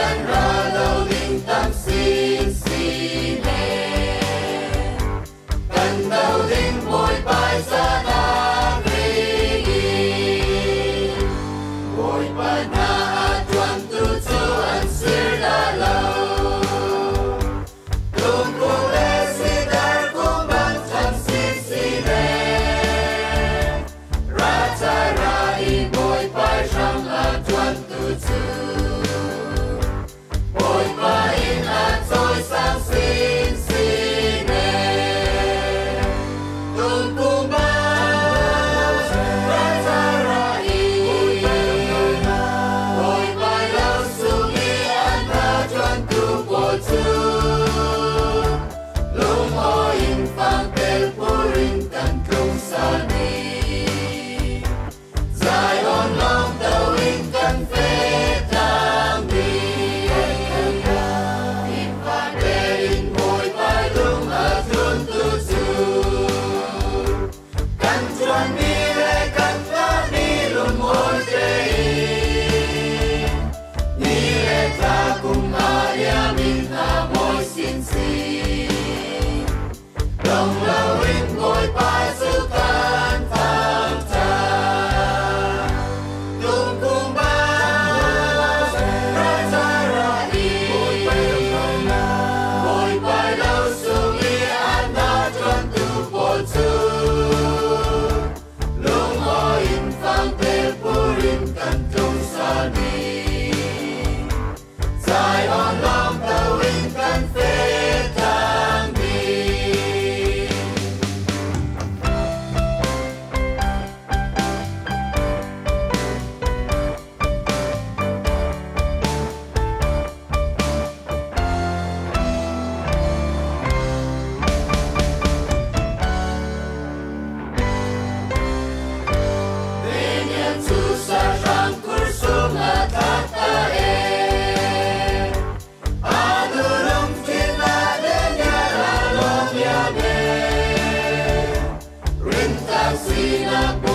and the